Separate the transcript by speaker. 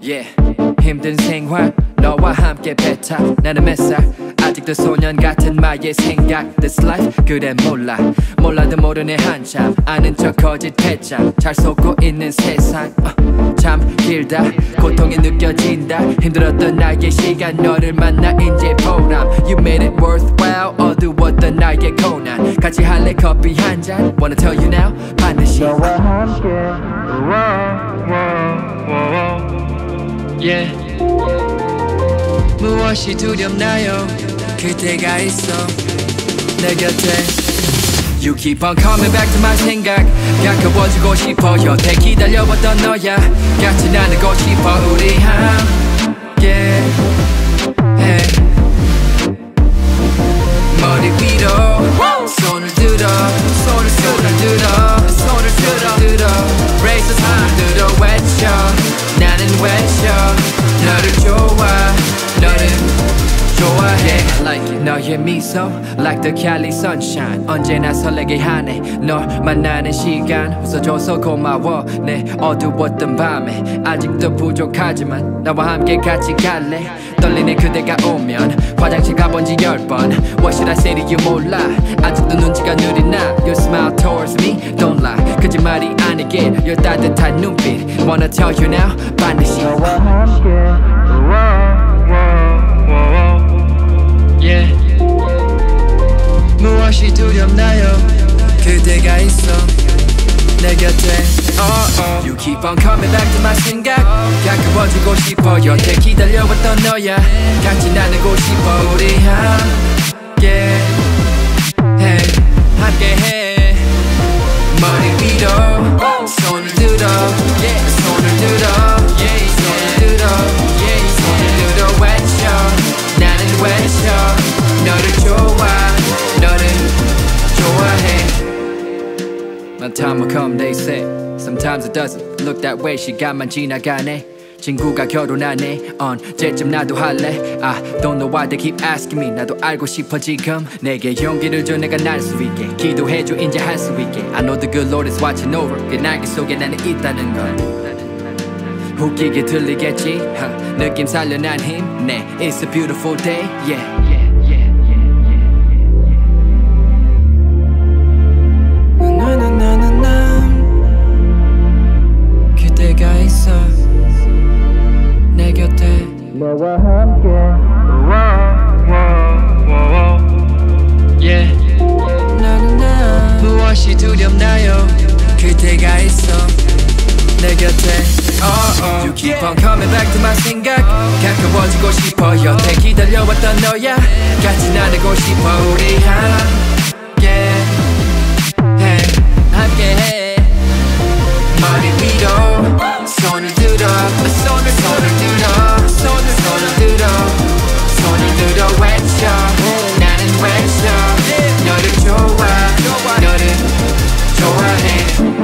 Speaker 1: Yeah. 힘든 생활 너와 함께 뱉어 나는 몇살. 아직도 소년 같은 마의 생각. This life? 그래 몰라. 몰라도 모르네 한참. 아는 척 거짓 패짱 잘 속고 있는 세상. 어, 참 길다. 고통이 느껴진다. 힘들었던 나의 시간. 너를 만나 이제 보람. You made it worthwhile. 어두웠던 나의 고난. 같이 할래 커피 한잔? Wanna tell you now? 반드시.
Speaker 2: 너와 함께.
Speaker 1: yeah. 무엇이 두렵나요? 그대가 있어 내 곁에. You keep on coming back to my 생각. 가까워지고 싶어 여태 기다려왔던 너야. 같이 나누고 싶어. 우리 함께 해. 머 너의 미소 like the Cali sunshine. 언제나 설레게 하네. 너 만나는 시간. 웃어줘서 고마워. 내 어두웠던 밤에 아직도 부족하지만 나와 함께 같이 갈래? 떨리네 그대가 오면 화장실 가본 지 열번. What should I say to you 몰라. 아직도 눈치가 느린 나? You smile towards me. Don't lie. 거짓말이 아니길. 열 따뜻한 눈빛. Wanna tell you now? 반드시.
Speaker 2: 너와 함께
Speaker 1: 무엇이 두렵나요? 그대가 있어 내 곁에. Oh, oh. You keep on coming back to my 생각. 가까워지고 싶어. 여태 기다려왔던 너야. 같이 나누고 싶어. 우리 함께 My time will come they say Sometimes it doesn't look that way 시간만 지나가네 친구가 결혼하네 언제쯤 나도 할래 I don't know why they keep asking me 나도 알고 싶어 지금 내게 용기를 줘 내가 날 수 있게 기도해줘 이제 할 수 있게 I know the good Lord is watching over 그 날개 속에 나는 있다는 걸 웃기게 들리겠지 huh. 느낌 살려 난 힘내 It's a beautiful day yeah
Speaker 2: 함께.
Speaker 1: yeah. 나나나 무엇이 두렵나요? 그대가 있어 내 곁에. oh, oh. You keep on coming back to my 생각. 가까워지고 싶어 여태 기다려왔던 너야. 같이 나누고 싶어 우리 함께 running